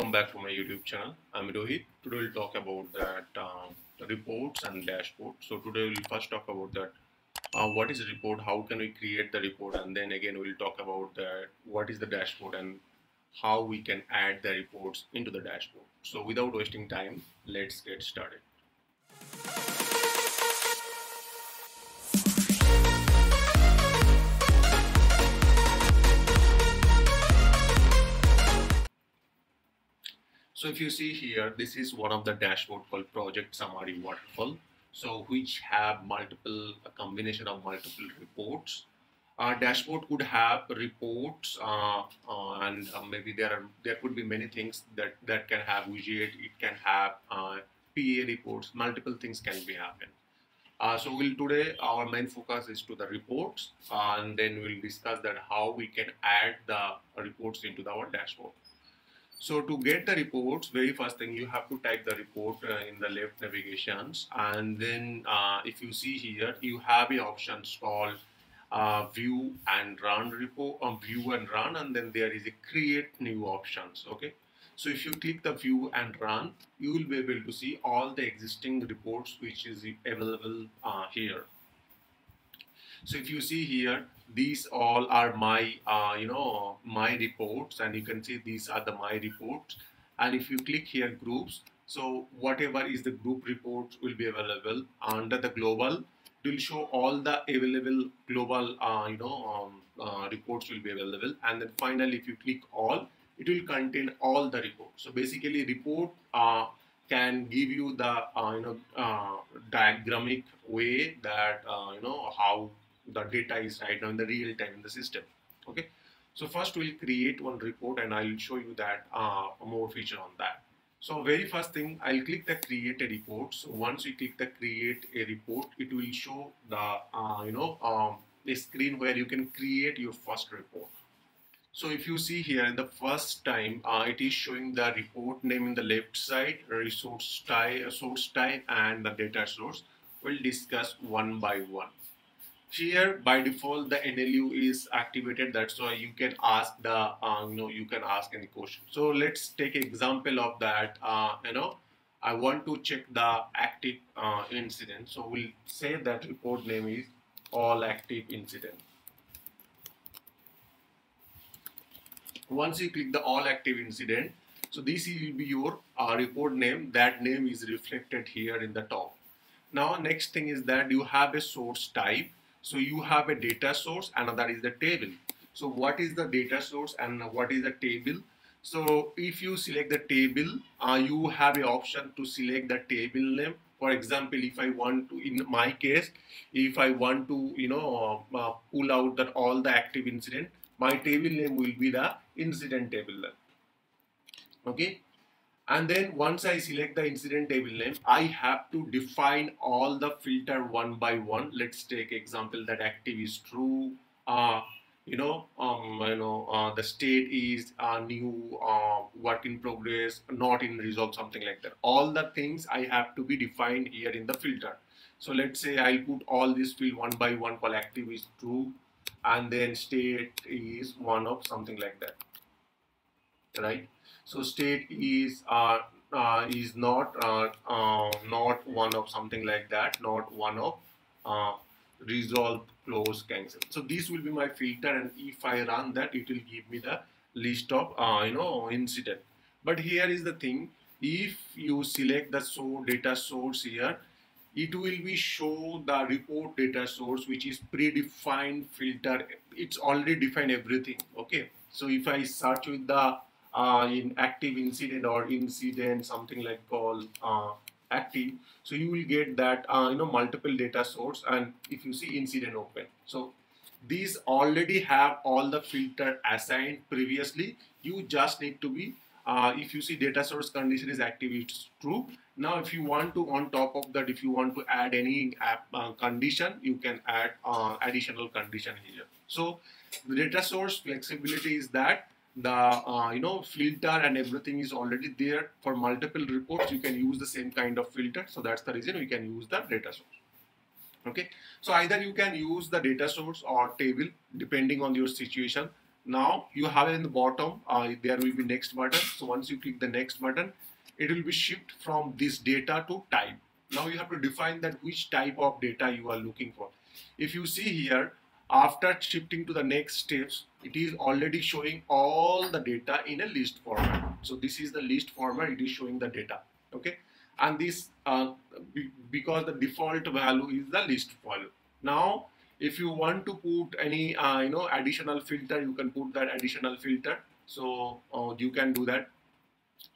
Welcome back to my YouTube channel. I'm Rohit. Today we'll talk about that um, reports and dashboard. So today we'll first talk about that. Uh, what is report? How can we create the report? And then again we'll talk about that. What is the dashboard and how we can add the reports into the dashboard. So without wasting time, let's get started. So if you see here, this is one of the dashboard called Project Summary Waterfall. So which have multiple, a combination of multiple reports. Our dashboard could have reports uh, uh, and uh, maybe there are there could be many things that that can have widget. It can have uh, PA reports. Multiple things can be happen. Uh, so we'll today our main focus is to the reports and then we'll discuss that how we can add the reports into the, our dashboard. So to get the reports, very first thing you have to type the report uh, in the left navigations. And then uh, if you see here you have a options called uh, view and run report uh, view and run and then there is a create new options okay? So if you click the view and run you will be able to see all the existing reports which is available uh, here. So if you see here these all are my uh, you know my reports and you can see these are the my reports. And if you click here groups so whatever is the group reports will be available under the global. It will show all the available global uh, you know um, uh, reports will be available. And then finally if you click all it will contain all the reports. So basically report uh, can give you the uh, you know uh, diagrammic way that uh, you know how the data is right now in the real time in the system okay? So first we'll create one report and I'll show you that uh, more feature on that. So very first thing I'll click the create a report. So once you click the create a report it will show the uh, you know um, a screen where you can create your first report. So if you see here in the first time uh, it is showing the report name in the left side resource type source type and the data source. We'll discuss one by one here by default the NLU is activated. That's why you can ask the uh, you know you can ask any question. So let's take example of that uh, you know I want to check the active uh, incident. So we'll say that report name is all active incident. Once you click the all active incident so this will be your uh, report name. That name is reflected here in the top. Now next thing is that you have a source type so you have a data source and that is the table. So what is the data source and what is the table? So if you select the table, uh, you have an option to select the table name. For example, if I want to, in my case, if I want to, you know, uh, pull out that all the active incident, my table name will be the incident table. Okay and then once I select the incident table name I have to define all the filter one by one. Let's take example that active is true uh, you know um, you know uh, the state is uh, new uh, work in progress not in resolve something like that. All the things I have to be defined here in the filter. So let's say I'll put all this field one by one call active is true and then state is one of something like that. Right so state is uh, uh, is not uh, uh, not one of something like that not one of uh, resolve close cancel so this will be my filter and if I run that it will give me the list of you know incident. But here is the thing if you select the source data source here it will be show the report data source which is predefined filter. It's already defined everything okay? So if I search with the uh, in active incident or incident something like call uh, active. So you will get that uh, you know multiple data source and if you see incident open. So these already have all the filter assigned previously. You just need to be uh, if you see data source condition is active it's true. Now if you want to on top of that if you want to add any app, uh, condition you can add uh, additional condition here. So the data source flexibility is that the uh, you know filter and everything is already there for multiple reports. You can use the same kind of filter. So that's the reason we can use the data source. Okay? So either you can use the data source or table depending on your situation. Now you have it in the bottom uh, there will be next button. So once you click the next button it will be shift from this data to type. Now you have to define that which type of data you are looking for. If you see here after shifting to the next steps it is already showing all the data in a list format. So this is the list format it is showing the data okay? And this uh, because the default value is the list value. Now if you want to put any uh, you know additional filter you can put that additional filter. So uh, you can do that.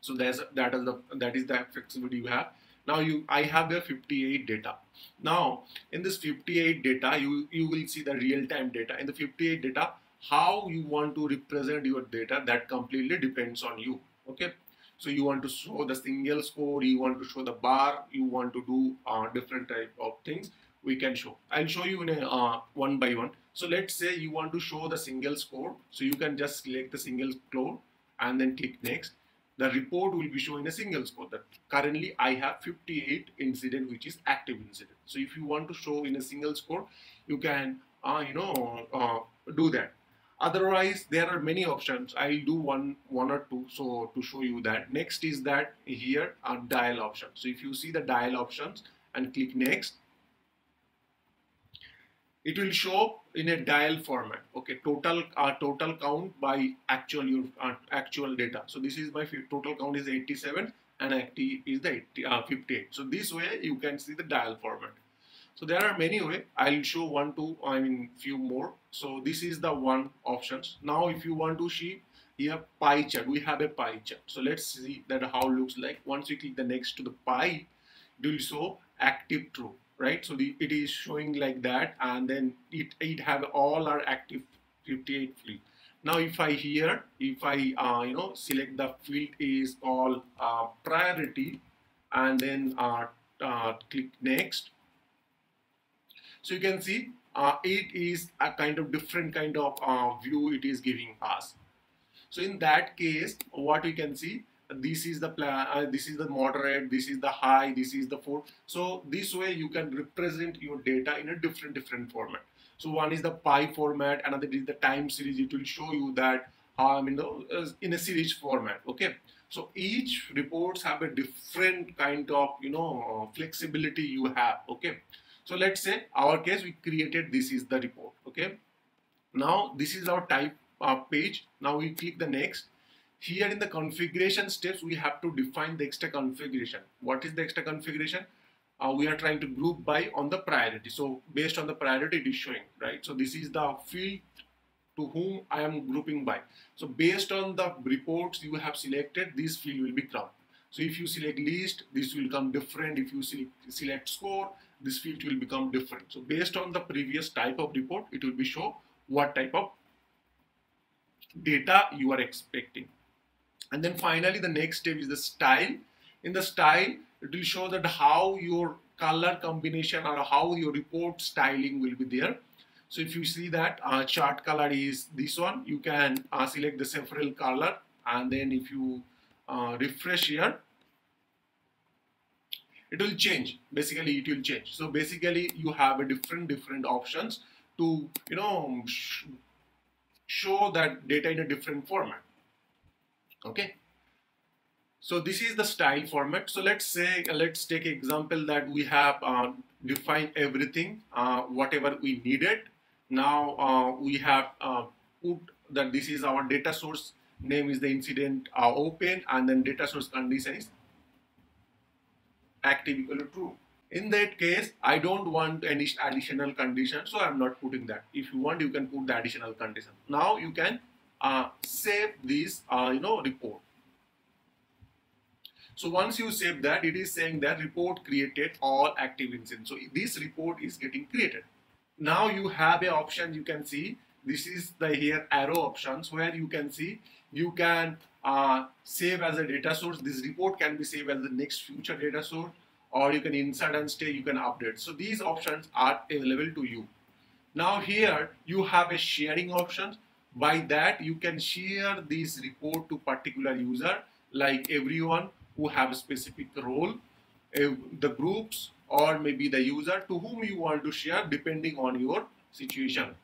So there's that is the that is the flexibility you have. Now you i have the 58 data. Now in this 58 data you you will see the real-time data. In the 58 data how you want to represent your data that completely depends on you okay so you want to show the single score you want to show the bar you want to do uh, different type of things we can show. I'll show you in a uh, one by one. So let's say you want to show the single score. So you can just select the single score and then click next. The report will be showing a single score that currently I have 58 incident which is active incident. So if you want to show in a single score, you can uh, you know uh, do that. Otherwise, there are many options. I'll do one, one or two. So to show you that. Next is that here are dial options. So if you see the dial options and click next, it will show in a dial format okay total uh, total count by actual your uh, actual data so this is my total count is 87 and active is the 80, uh, 58 so this way you can see the dial format so there are many way i'll show one two i mean few more so this is the one options now if you want to see here pie chart we have a pie chart so let's see that how looks like once you click the next to the pie it will show active true right? So the, it is showing like that and then it, it have all our active 58 field. Now if I here, if I uh, you know select the field is called uh, priority and then uh, uh, click next. So you can see uh, it is a kind of different kind of uh, view it is giving us. So in that case, what we can see this is the plan uh, this is the moderate this is the high this is the four. So this way you can represent your data in a different different format. So one is the pie format another is the time series. It will show you that um, in, the, in a series format okay? So each reports have a different kind of you know flexibility you have okay so let's say our case we created this is the report okay now this is our type uh, page now we click the next here in the configuration steps, we have to define the extra configuration. What is the extra configuration? Uh, we are trying to group by on the priority. So based on the priority it is showing, right? So this is the field to whom I am grouping by. So based on the reports you have selected, this field will be clubbed. So if you select list, this will come different. If you select, select score, this field will become different. So based on the previous type of report, it will be show what type of data you are expecting. And then finally, the next step is the style. In the style, it will show that how your color combination or how your report styling will be there. So if you see that uh, chart color is this one, you can uh, select the several color and then if you uh, refresh here, it will change. Basically, it will change. So basically, you have a different different options to you know sh show that data in a different format okay so this is the style format so let's say let's take example that we have uh, defined everything uh, whatever we needed now uh, we have uh, put that this is our data source name is the incident open and then data source condition is active equal to true in that case i don't want any additional condition so i'm not putting that if you want you can put the additional condition now you can uh, save this uh, you know report. So once you save that, it is saying that report created all active incidents. So this report is getting created. Now you have a option you can see. This is the here arrow options where you can see you can uh, save as a data source. This report can be saved as the next future data source or you can insert and stay, you can update. So these options are available to you. Now here you have a sharing options by that, you can share this report to particular user, like everyone who have a specific role, uh, the groups, or maybe the user to whom you want to share depending on your situation.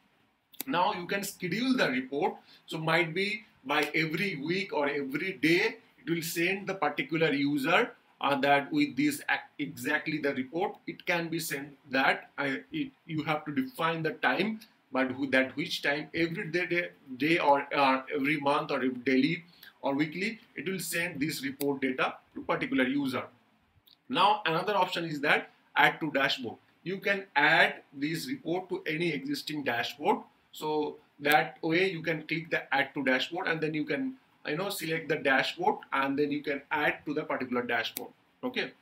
Now you can schedule the report. So might be by every week or every day, it will send the particular user uh, that with this exactly the report, it can be sent that uh, it, you have to define the time, but with that which time every day, day, day or uh, every month or daily or weekly, it will send this report data to particular user. Now another option is that add to dashboard. You can add this report to any existing dashboard. So that way you can click the add to dashboard and then you can you know select the dashboard and then you can add to the particular dashboard okay?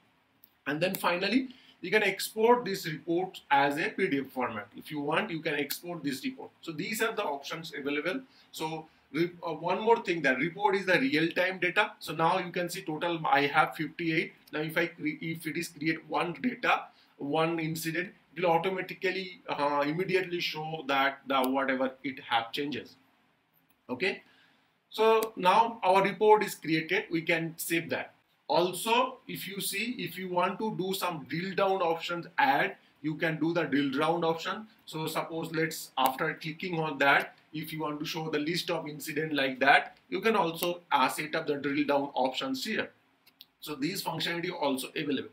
And then finally you can export this report as a pdf format. If you want you can export this report. So these are the options available. So uh, one more thing that report is the real-time data. So now you can see total i have 58 now if i if it is create one data one incident it will automatically uh, immediately show that the whatever it have changes. Okay? So now our report is created. We can save that. Also if you see if you want to do some drill down options add you can do the drill down option. So suppose let's after clicking on that if you want to show the list of incident like that you can also uh, set up the drill down options here. So these functionality also available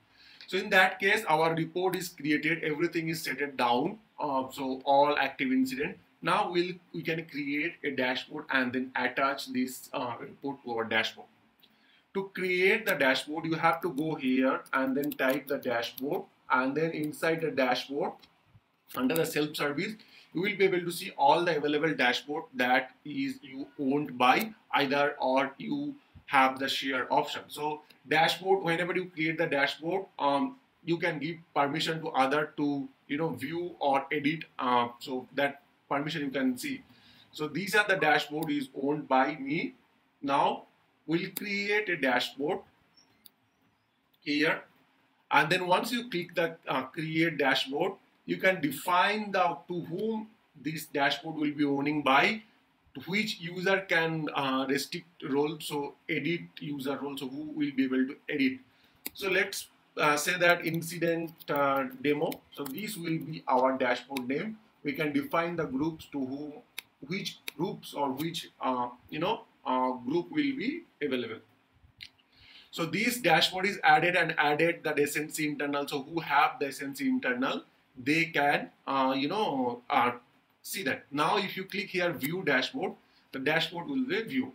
so in that case our report is created. Everything is set it down. Uh, so all active incident. Now we'll we can create a dashboard and then attach this uh, report to our dashboard. To create the dashboard you have to go here and then type the dashboard. And then inside the dashboard under the self-service you will be able to see all the available dashboard that is you owned by either or you have the share option. So dashboard, whenever you create the dashboard, um, you can give permission to other to you know view or edit. Uh, so that permission you can see. So these are the dashboard is owned by me. Now we'll create a dashboard here and then once you click the uh, create dashboard you can define the to whom this dashboard will be owning by which user can uh, restrict role so edit user role so who will be able to edit. So let's uh, say that incident uh, demo. So this will be our dashboard name. We can define the groups to whom which groups or which uh, you know uh, group will be available. So this dashboard is added and added the SNC internal. So who have the SNC internal they can uh, you know see that. Now if you click here view dashboard, the dashboard will be view.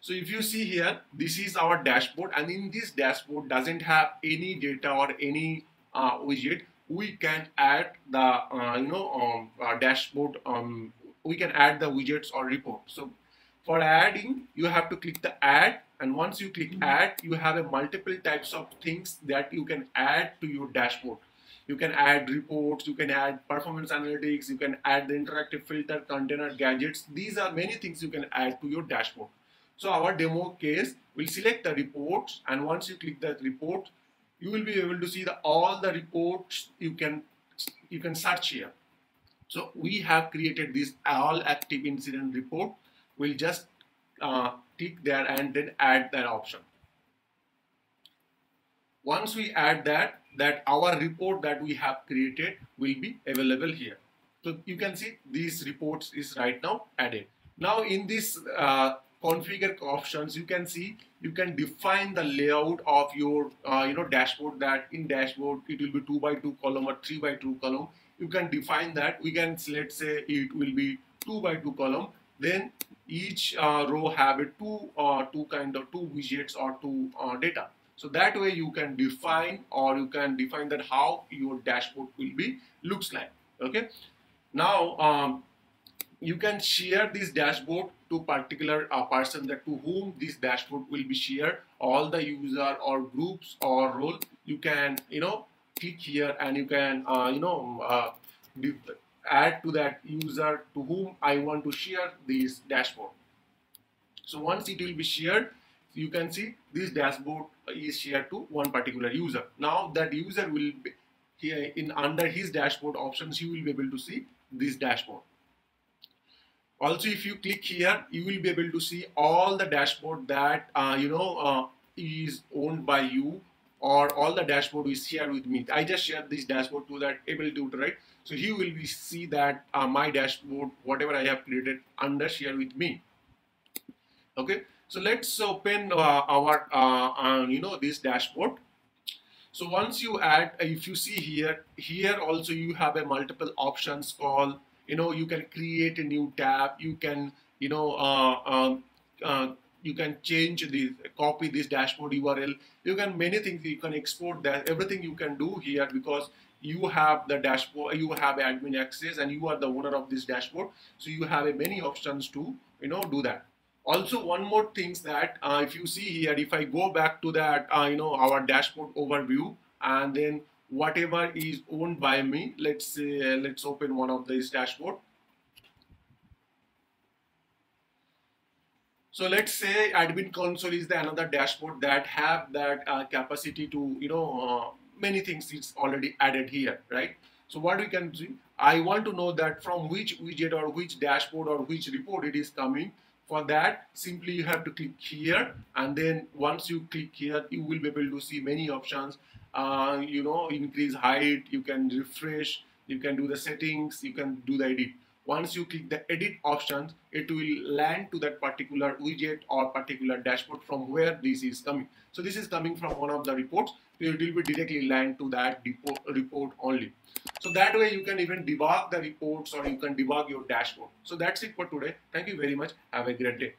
So if you see here, this is our dashboard and in this dashboard doesn't have any data or any uh, widget. We can add the, uh, you know, um, uh, dashboard, um, we can add the widgets or report. So for adding, you have to click the add and once you click add, you have a multiple types of things that you can add to your dashboard you can add reports you can add performance analytics you can add the interactive filter container gadgets. These are many things you can add to your dashboard. So our demo case will select the reports and once you click that report you will be able to see the all the reports you can you can search here. So we have created this all active incident report. We'll just uh, click there and then add that option. Once we add that that our report that we have created will be available here. So you can see these reports is right now added. Now in this uh, configure options, you can see you can define the layout of your uh, you know dashboard that in dashboard it will be 2 by 2 column or 3 by 2 column. You can define that. We can let's say it will be 2 by 2 column. Then each uh, row have a two uh, two kind of two widgets or two uh, data. So that way you can define or you can define that how your dashboard will be looks like. Okay. Now um, you can share this dashboard to particular uh, person that to whom this dashboard will be shared all the user or groups or role you can you know click here and you can uh, you know uh, add to that user to whom I want to share this dashboard so once it will be shared you can see this dashboard is shared to one particular user. Now that user will be here in under his dashboard options, you will be able to see this dashboard. Also, if you click here, you will be able to see all the dashboard that uh, you know uh, is owned by you or all the dashboard is shared with me. I just shared this dashboard to that Abel Tuter, right? So he will be see that uh, my dashboard, whatever I have created under share with me. Okay, so let's open uh, our, uh, uh you know, this dashboard. So once you add, uh, if you see here, here also you have a multiple options call, you know, you can create a new tab, you can, you know, uh, um, you can change the copy this dashboard URL. You can many things. You can export that. Everything you can do here because you have the dashboard. You have admin access, and you are the owner of this dashboard. So you have a many options to you know do that. Also, one more things that uh, if you see here, if I go back to that uh, you know our dashboard overview, and then whatever is owned by me, let's say let's open one of these dashboard So let's say admin console is the another dashboard that have that uh, capacity to, you know, uh, many things it's already added here, right? So what we can do, I want to know that from which widget or which dashboard or which report it is coming. For that, simply you have to click here and then once you click here, you will be able to see many options. Uh, you know, increase height, you can refresh, you can do the settings, you can do the edit. Once you click the edit options, it will land to that particular widget or particular dashboard from where this is coming. So this is coming from one of the reports. So it will be directly land to that report only. So that way you can even debug the reports or you can debug your dashboard. So that's it for today. Thank you very much. Have a great day.